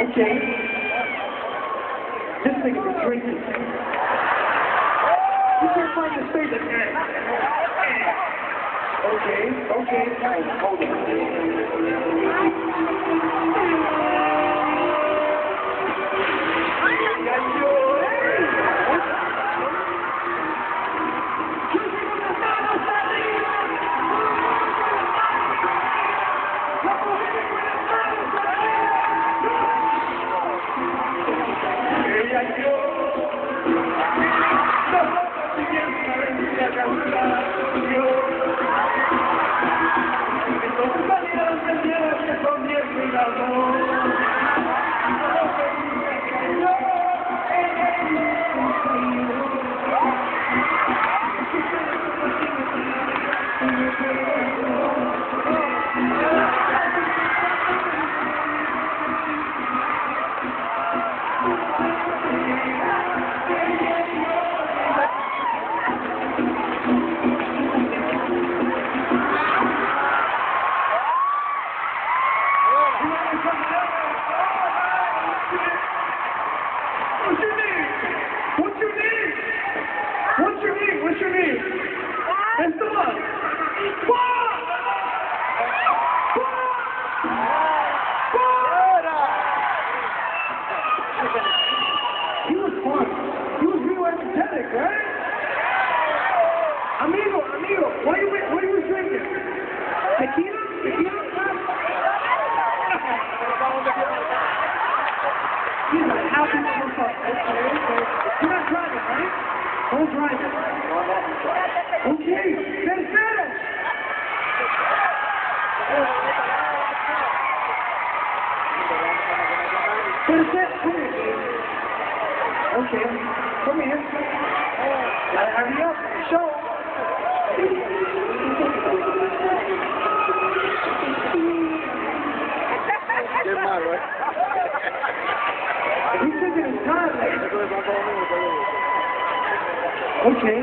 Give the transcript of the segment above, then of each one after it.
Okay. This nigga been drinking. You can't find your space at Okay, okay, guys, hold on. Got you. Thank you. you are not driving, right? Don't drive. Okay, then finish! Finish it, come here, baby. Okay, hurry up, show. He's taking his time. Okay.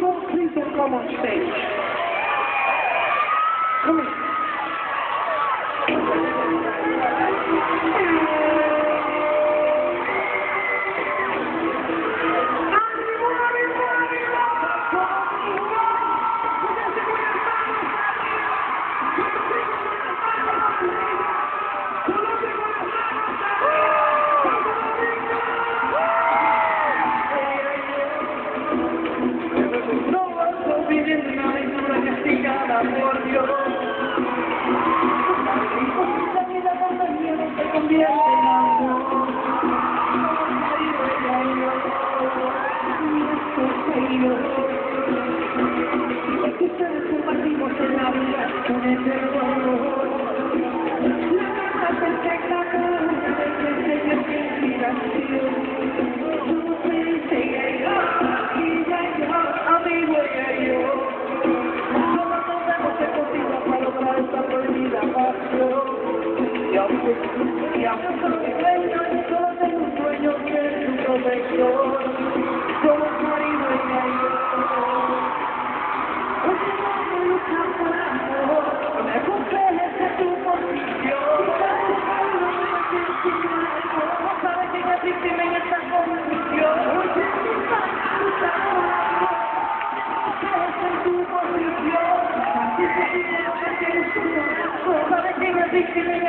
come, please come on stage. Come on. por Dios. Es que sabe quién es víctima en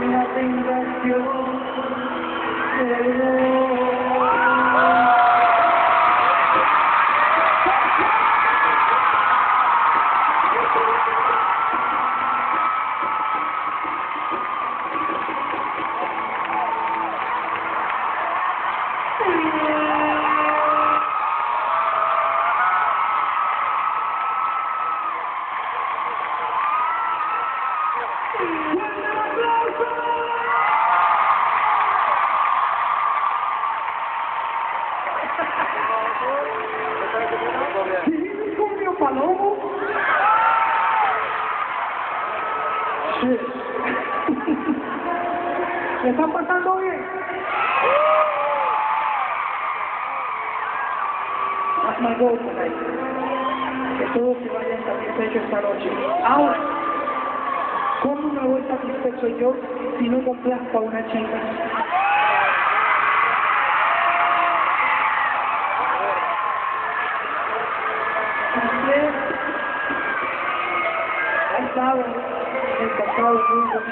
nothing but you ¿Me ¿Se está pasando bien? That's my goal tonight. Que todos se vayan satisfechos esta noche. Ahora, ¿cómo me voy satisfecho yo si no complazco a una chica?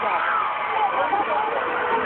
Obrigado.